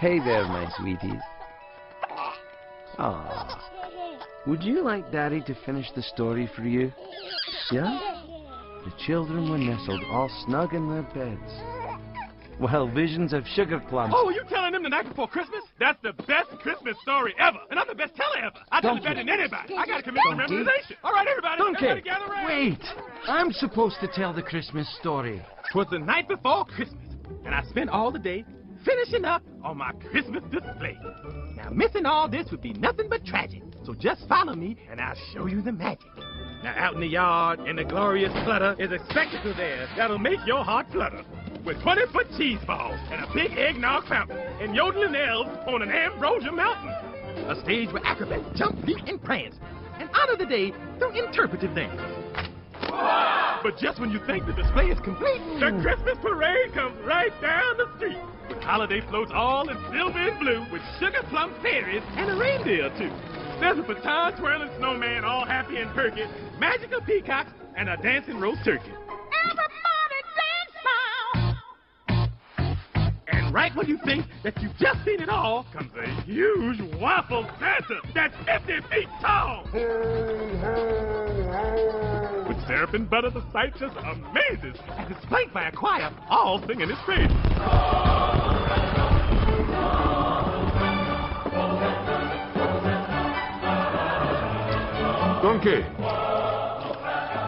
Hey there, my sweeties. Ah, would you like Daddy to finish the story for you? Yeah? The children were nestled all snug in their beds. While visions of sugar plums. Oh, you telling them the night before Christmas? That's the best Christmas story ever, and I'm the best teller ever. I tell it better than anybody. I gotta commit Donkey. memorization. All right, everybody, Donkey, gather around. wait! I'm supposed to tell the Christmas story. Twas the night before Christmas, and I spent all the day finishing up on my Christmas display. Now, missing all this would be nothing but tragic. So just follow me, and I'll show you the magic. Now, out in the yard, in the glorious clutter, is a spectacle there that'll make your heart flutter. With 20-foot cheese balls and a big eggnog fountain, and yodeling elves on an ambrosia mountain. A stage where acrobats jump, leap, and prance, and honor the day through interpretive dance. But just when you think the display is complete, the Christmas parade comes right down the street. With holiday floats all in silver and blue, with sugar plum fairies and a reindeer too. There's a baton twirling snowman all happy and perky, magical peacocks, and a dancing roast turkey. Everybody dance now! And right when you think that you've just seen it all, comes a huge waffle Santa that's 50 feet tall. With syrup and butter, the sight just amazes, as it's played by a choir, all singing his praises. Donkey!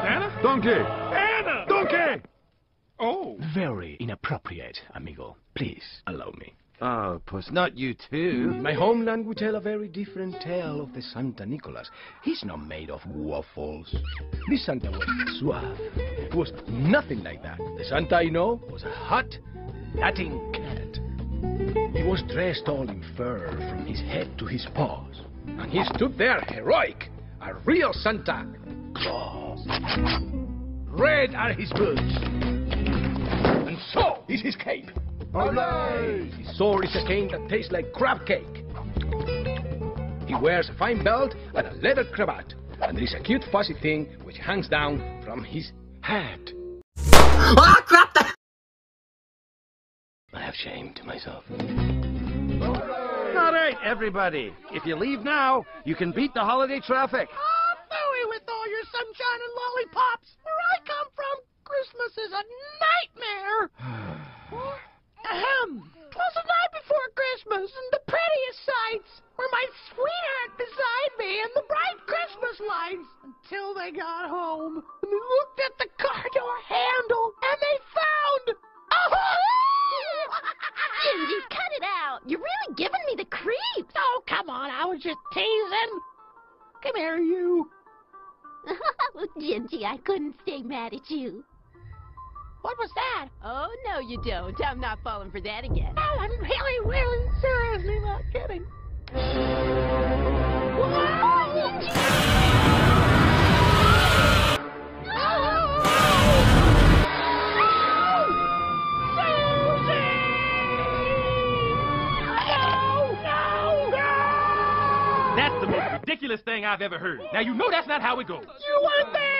Santa? Donkey! Santa! Donkey! Oh. Very inappropriate, amigo. Please, allow me. Ah, oh, puss, not you too. My homeland would tell a very different tale of the Santa Nicholas. He's not made of waffles. This Santa was suave. It was nothing like that. The Santa I know was a hot Latin cat. He was dressed all in fur from his head to his paws. And he stood there heroic, a real Santa Claus. Red are his boots. And so is his cape. His sword is a cane that tastes like crab cake. He wears a fine belt and a leather cravat. And there is a cute fuzzy thing which hangs down from his hat. Ah, crap! The I have shamed myself. All right, everybody. If you leave now, you can beat the holiday traffic. Oh, fooey with all your sunshine and lollipops. Where I come from, Christmas is a nightmare. Ahem. Twas the night before Christmas, and the prettiest sights were my sweetheart beside me and the bright Christmas lights until they got home and they looked at the car door handle and they found. Gingy, cut it out. You're really giving me the creeps. Oh, come on, I was just teasing. Come here, you. Gingy, I couldn't stay mad at you. No, you don't. I'm not falling for that again. Oh, I'm really, really seriously not kidding. That's the most ridiculous thing I've ever heard. Now, you know that's not how it goes. You weren't there!